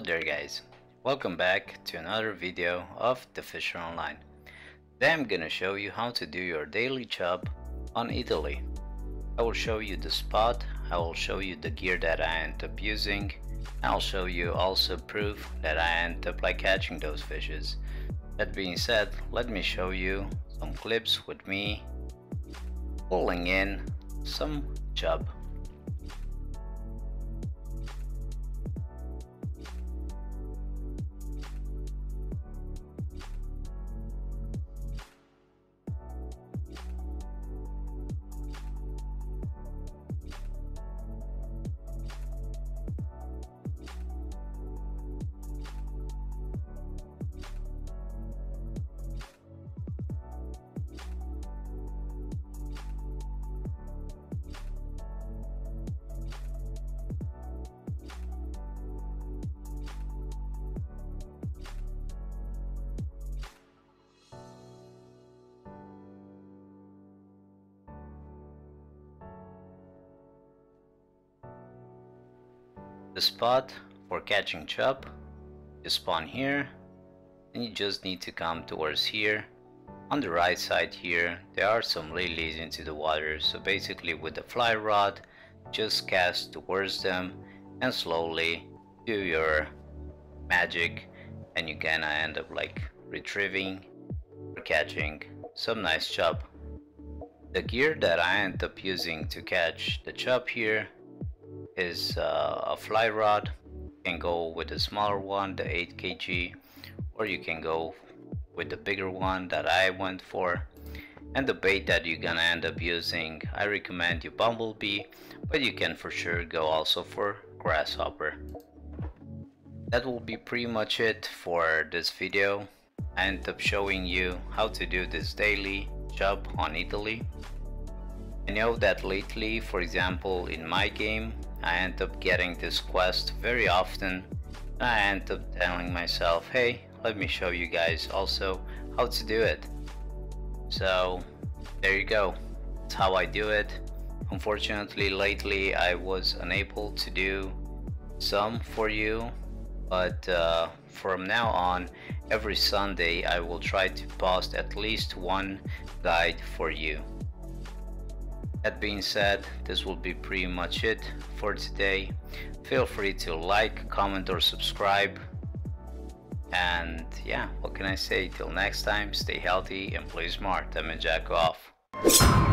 there guys, welcome back to another video of The Fisher Online. Today I'm gonna show you how to do your daily job on Italy. I will show you the spot, I will show you the gear that I end up using, I'll show you also proof that I end up like catching those fishes. That being said, let me show you some clips with me pulling in some chub. The spot for catching chub you spawn here and you just need to come towards here. On the right side here there are some lilies into the water so basically with the fly rod just cast towards them and slowly do your magic and you gonna end up like retrieving or catching some nice chub the gear that I end up using to catch the chub here is uh, a fly rod. You can go with the smaller one the 8 kg or you can go with the bigger one that I went for. And the bait that you're gonna end up using I recommend you bumblebee but you can for sure go also for grasshopper. That will be pretty much it for this video. I end up showing you how to do this daily job on Italy. I know that lately for example in my game I end up getting this quest very often. I end up telling myself hey let me show you guys also how to do it. So there you go. That's how I do it. Unfortunately lately I was unable to do some for you but uh, from now on every Sunday I will try to post at least one guide for you that being said, this will be pretty much it for today. Feel free to like, comment or subscribe. And yeah, what can I say? Till next time, stay healthy and play smart. Amenojaku.